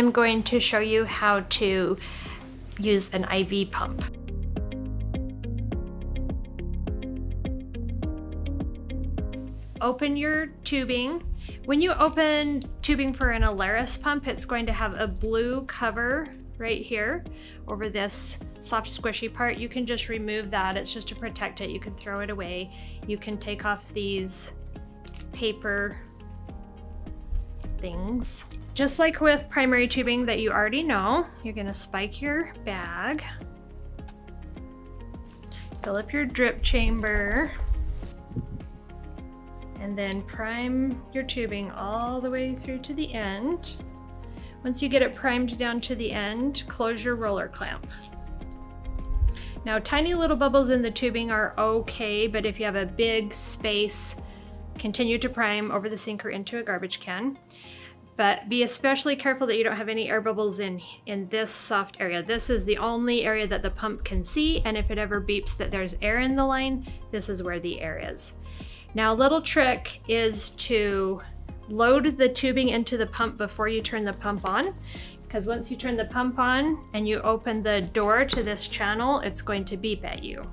I'm going to show you how to use an IV pump. Open your tubing. When you open tubing for an Alaris pump, it's going to have a blue cover right here over this soft squishy part. You can just remove that. It's just to protect it. You can throw it away. You can take off these paper things. Just like with primary tubing that you already know, you're gonna spike your bag, fill up your drip chamber, and then prime your tubing all the way through to the end. Once you get it primed down to the end, close your roller clamp. Now tiny little bubbles in the tubing are okay, but if you have a big space, continue to prime over the sink or into a garbage can. But be especially careful that you don't have any air bubbles in, in this soft area. This is the only area that the pump can see, and if it ever beeps that there's air in the line, this is where the air is. Now a little trick is to load the tubing into the pump before you turn the pump on because once you turn the pump on and you open the door to this channel, it's going to beep at you.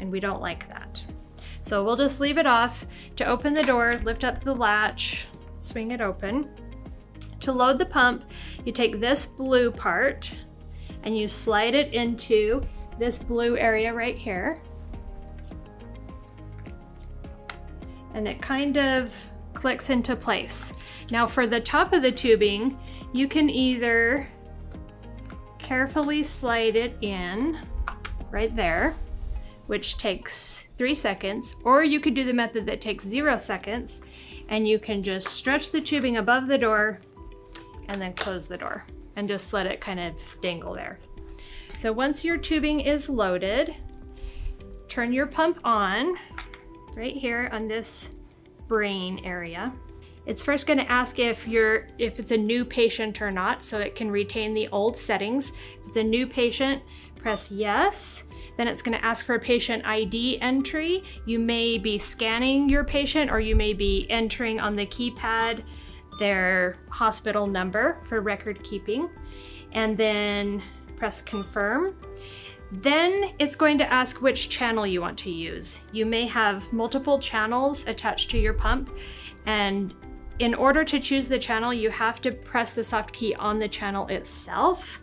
And we don't like that. So we'll just leave it off. To open the door, lift up the latch, swing it open. To load the pump, you take this blue part and you slide it into this blue area right here. And it kind of clicks into place. Now for the top of the tubing, you can either carefully slide it in right there, which takes three seconds, or you could do the method that takes zero seconds, and you can just stretch the tubing above the door and then close the door and just let it kind of dangle there. So once your tubing is loaded, turn your pump on right here on this brain area. It's first going to ask if you're if it's a new patient or not so it can retain the old settings. If it's a new patient, press yes. Then it's going to ask for a patient ID entry. You may be scanning your patient or you may be entering on the keypad their hospital number for record keeping, and then press confirm. Then it's going to ask which channel you want to use. You may have multiple channels attached to your pump, and in order to choose the channel, you have to press the soft key on the channel itself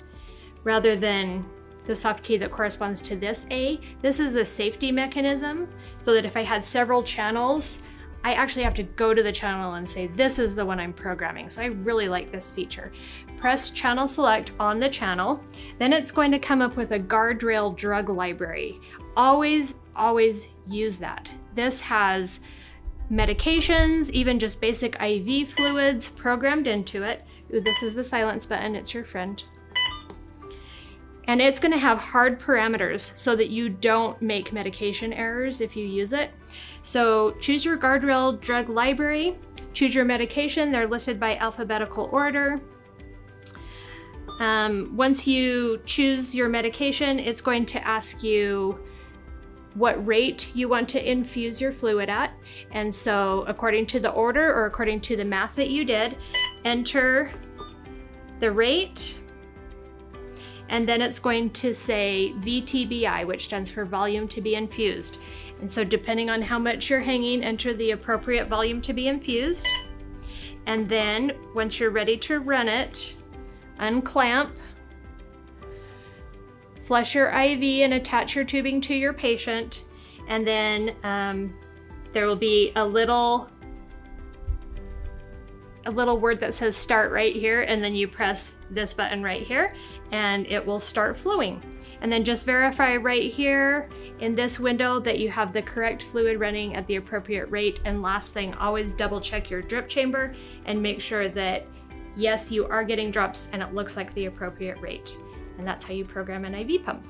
rather than the soft key that corresponds to this A. This is a safety mechanism so that if I had several channels, I actually have to go to the channel and say, this is the one I'm programming. So I really like this feature. Press channel select on the channel. Then it's going to come up with a guardrail drug library. Always, always use that. This has medications, even just basic IV fluids programmed into it. Ooh, this is the silence button, it's your friend. And it's gonna have hard parameters so that you don't make medication errors if you use it. So choose your guardrail drug library, choose your medication, they're listed by alphabetical order. Um, once you choose your medication, it's going to ask you what rate you want to infuse your fluid at. And so according to the order or according to the math that you did, enter the rate, and then it's going to say VTBI, which stands for volume to be infused. And so depending on how much you're hanging, enter the appropriate volume to be infused. And then once you're ready to run it, unclamp, flush your IV and attach your tubing to your patient. And then um, there will be a little a little word that says start right here and then you press this button right here and it will start flowing. And then just verify right here in this window that you have the correct fluid running at the appropriate rate. And last thing, always double check your drip chamber and make sure that yes, you are getting drops and it looks like the appropriate rate. And that's how you program an IV pump.